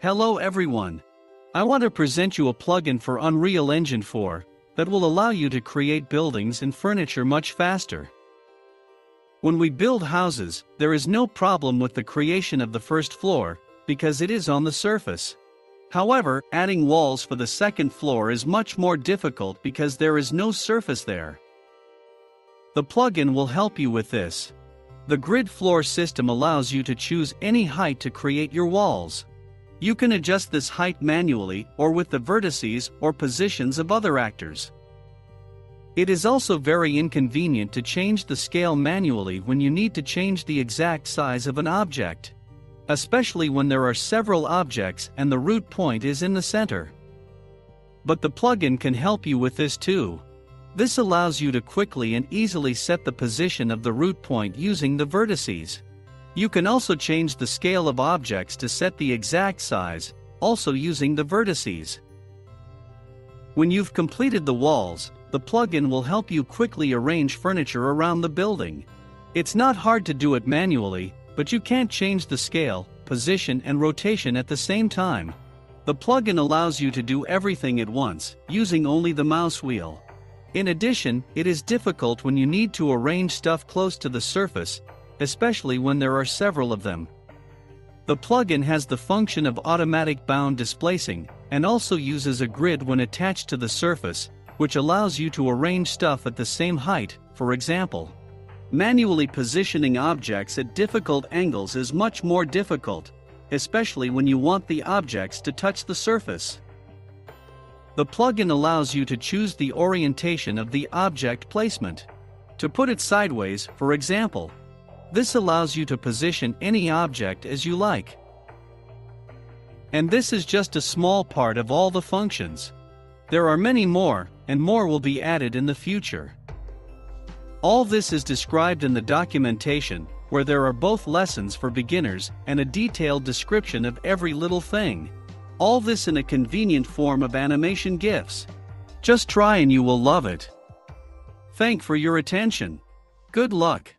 Hello everyone. I want to present you a plugin for Unreal Engine 4 that will allow you to create buildings and furniture much faster. When we build houses, there is no problem with the creation of the first floor because it is on the surface. However, adding walls for the second floor is much more difficult because there is no surface there. The plugin will help you with this. The grid floor system allows you to choose any height to create your walls. You can adjust this height manually or with the vertices or positions of other actors. It is also very inconvenient to change the scale manually when you need to change the exact size of an object. Especially when there are several objects and the root point is in the center. But the plugin can help you with this too. This allows you to quickly and easily set the position of the root point using the vertices. You can also change the scale of objects to set the exact size, also using the vertices. When you've completed the walls, the plugin will help you quickly arrange furniture around the building. It's not hard to do it manually, but you can't change the scale, position and rotation at the same time. The plugin allows you to do everything at once, using only the mouse wheel. In addition, it is difficult when you need to arrange stuff close to the surface, especially when there are several of them. The plugin has the function of automatic bound displacing, and also uses a grid when attached to the surface, which allows you to arrange stuff at the same height, for example. Manually positioning objects at difficult angles is much more difficult, especially when you want the objects to touch the surface. The plugin allows you to choose the orientation of the object placement. To put it sideways, for example. This allows you to position any object as you like. And this is just a small part of all the functions. There are many more, and more will be added in the future. All this is described in the documentation, where there are both lessons for beginners and a detailed description of every little thing. All this in a convenient form of animation GIFs. Just try and you will love it. Thank for your attention. Good luck.